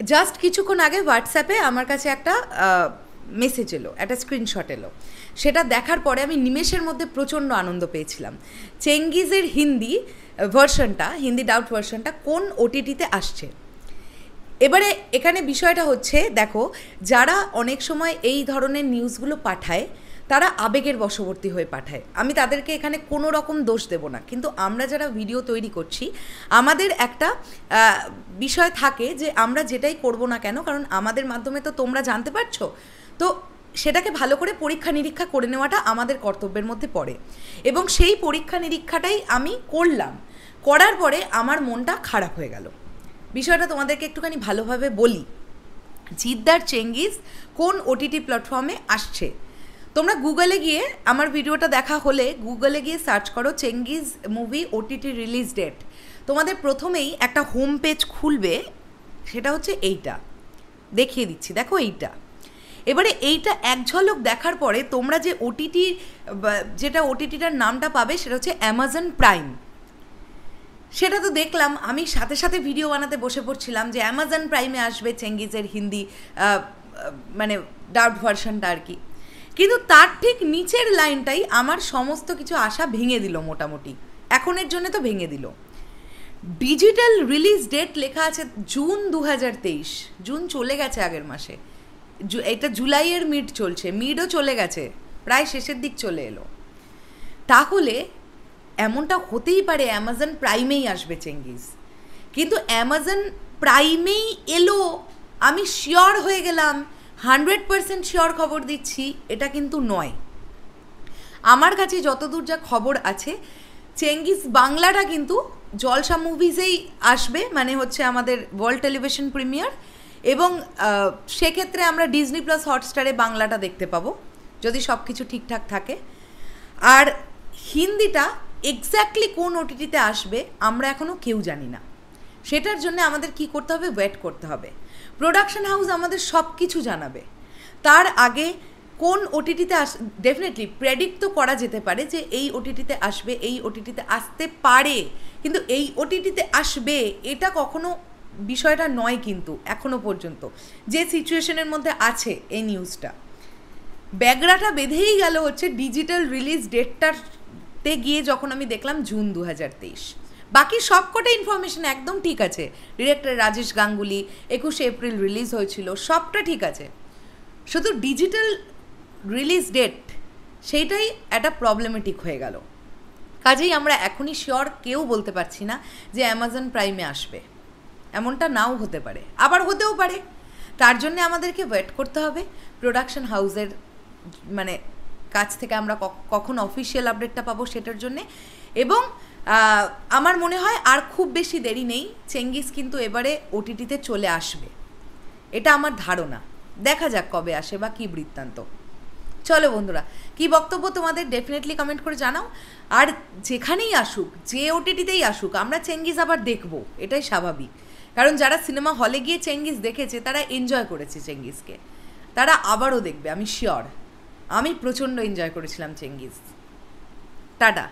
Just কিছুক্ষণ আগে হোয়াটসঅ্যাপে আমার কাছে একটা মেসেজ এলো, একটা স্ক্রিনশট এলো। সেটা দেখার পরে আমি নিমেষের মধ্যে প্রচণ্ড আনন্দ পেয়েছিলাম। চেঙ্গিজের হিন্দি ভার্সনটা হিন্দি ডাউট ভার্সনটা কোন ওটিটিতে আসছে? এবারে এখানে বিষয়টা হচ্ছে, দেখো, যারা অনেক সময় এই ধরনের নিউজগুলো পাঠায় তারা আবেগের বশবর্তী হয়ে পাঠায়। আমি তাদেরকে এখানে কোনো রকম দোষ দেব না। কিন্তু আমরা যারা ভিডিও তৈরি করছি, আমাদের একটা বিষয় থাকে যে আমরা যেটাই করব না কেন, কারণ আমাদের মাধ্যমে তো তোমরা জানতে পারছ, তো সেটাকে ভালো করে পরীক্ষা নিরীক্ষা করে নেওয়াটা আমাদের কর্তব্যের মধ্যে পড়ে। এবং সেই পরীক্ষা নিরীক্ষাটাই আমি করলাম। করার পরে আমার মনটা খারাপ হয়ে গেল। বিষয়টা তোমাদেরকে একটুখানি ভালোভাবে বলি। জিদ্দার চেঙ্গিস কোন ওটিটি প্ল্যাটফর্মে আসছে? তোমরা গুগলে গিয়ে আমার ভিডিওটা দেখা হলে গুগলে গিয়ে সার্চ করো Chengiz movie OTT release date তোমাদের প্রথমেই একটা হোম পেজ খুলবে, সেটা হচ্ছে এইটা। দেখিয়ে দিচ্ছি, দেখো এইটা। এবারে এইটা এক ঝলক দেখার পরে তোমরা যে ওটিটি যেটা ওটিটিটার নামটা পাবে, সেটা হচ্ছে অ্যামাজন প্রাইম সেটা তো দেখলাম, আমি সাথে সাথে ভিডিও বানাতে বসে পড়ছিলাম যে অ্যামাজন প্রাইমে আসবে চেঙ্গিজের হিন্দি মানে ডাউট ভার্সনটা আর কি। কিন্তু তার ঠিক নিচের লাইনটাই আমার সমস্ত কিছু আশা ভেঙে দিল মোটামুটি। এখনের জন্য তো ভেঙে দিল। ডিজিটাল রিলিজ ডেট লেখা আছে জুন দু হাজার তেইশ। জুন চলে গেছে আগের মাসে। এটা জুলাইয়ের মিড চলছে। মিডও চলে গেছে। প্রায় শেষের দিক চলে এলো। তাহলে এমনটা হতেই পারে অ্যামাজন প্রাইমেই আসবে চেঙ্গিস। কিন্তু অ্যামাজন প্রাইমেই এলো, আমি শিওর হয়ে গেলাম হান্ড্রেড পারসেন্ট শিওর খবর দিচ্ছি, এটা কিন্তু নয়। আমার কাছে যতদূর যা খবর আছে, চেঙ্গিস বাংলাটা কিন্তু জলসা মুভিজেই আসবে মানে হচ্ছে আমাদের ওয়ার্ল্ড টেলিভিশন প্রিমিয়ার, এবং সেক্ষেত্রে আমরা ডিজনি প্লাস হটস্টারে বাংলাটা দেখতে পাবো, যদি সব কিছু ঠিকঠাক থাকে। আর হিন্দিটা এক্স্যাক্টলি কোন ওটিটিতে আসবে, আমরা এখনও কেউ জানি না। সেটার জন্য আমাদের কি করতে হবে? ওয়েট করতে হবে। প্রোডাকশন হাউস আমাদের সব কিছু জানাবে। তার আগে কোন ওটিটিতে আস ডেফিনেটলি প্রেডিক্ট তো করা যেতে পারে যে এই ওটিটিতে আসবে, এই ওটিটিতে আসতে পারে। কিন্তু এই ওটিটিতে আসবে, এটা কখনো বিষয়টা নয় কিন্তু, এখনও পর্যন্ত। যে সিচুয়েশনের মধ্যে আছে এই নিউজটা। ব্যাগরাটা বেঁধেই গেল হচ্ছে ডিজিটাল রিলিজ ডেটটাতে গিয়ে যখন আমি দেখলাম জুন দু হাজার তেইশ। বাকি সবকটা ইনফরমেশন একদম ঠিক আছে। ডিরেক্টর রাজেশ গাঙ্গুলি, একুশে এপ্রিল রিলিজ হয়েছিল, সবটা ঠিক আছে। শুধু ডিজিটাল রিলিজ ডেট সেইটাই একটা প্রবলেমেটিক হয়ে গেল। কাজেই আমরা এখনই শিওর কেউ বলতে পারছি না যে অ্যামাজন প্রাইমে আসবে। এমনটা নাও হতে পারে, আবার হতেও পারে। তার জন্য আমাদেরকে ওয়েট করতে হবে। প্রোডাকশন হাউসের মানে কাছ থেকে আমরা কখন অফিসিয়াল আপডেটটা পাবো সেটার জন্যে। এবং আমার মনে হয় আর খুব বেশি দেরি নেই। চেঙ্গিস কিন্তু এবারে ওটিটিতে চলে আসবে। এটা আমার ধারণা। দেখা যাক কবে আসে বা কী বৃত্তান্ত। চলো বন্ধুরা, কি বক্তব্য তোমাদের ডেফিনেটলি কমেন্ট করে জানাও। আর যেখানেই আসুক, যে ওটিটিতেই আসুক, আমরা চেঙ্গিস আবার দেখব। এটাই স্বাভাবিক। কারণ যারা সিনেমা হলে গিয়ে চেঙ্গিস দেখেছে, তারা এনজয় করেছে চেঙ্গিসকে। তারা আবারও দেখবে, আমি শিওর আমি প্রচণ্ড এনজয় করেছিলাম চেঙ্গিস। টাটা।